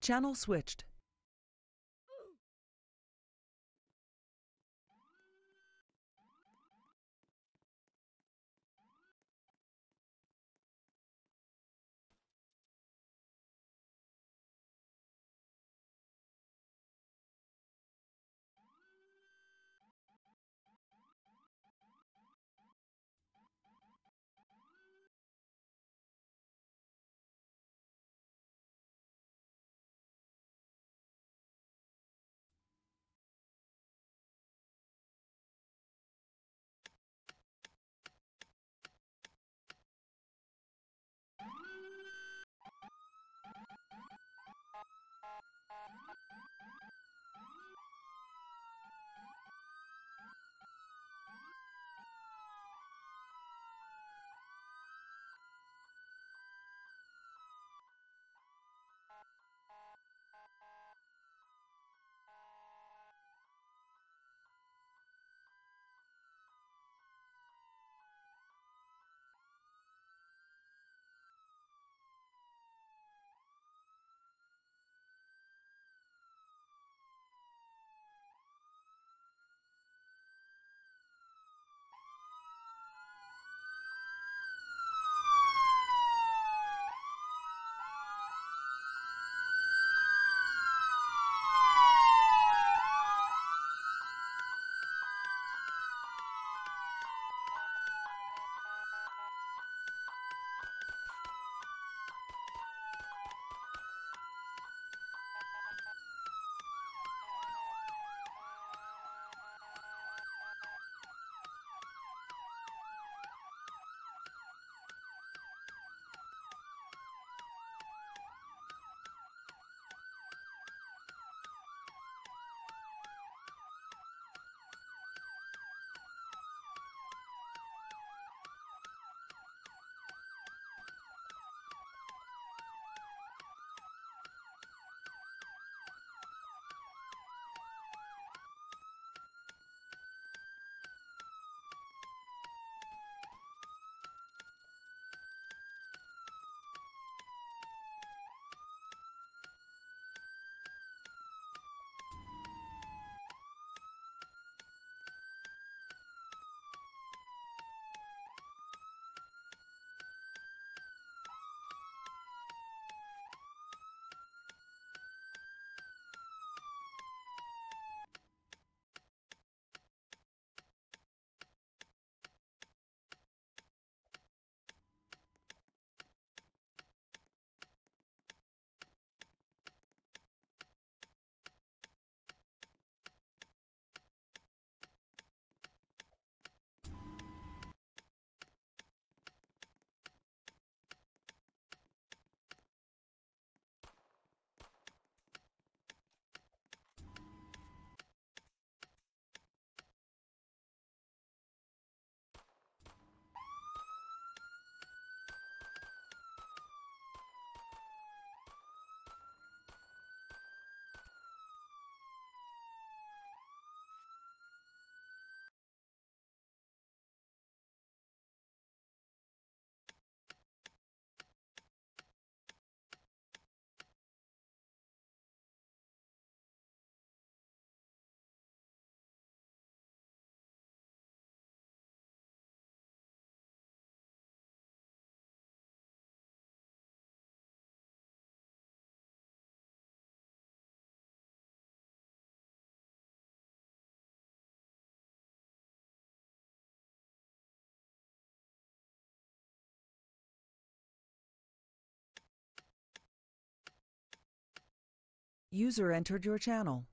Channel switched. User entered your channel.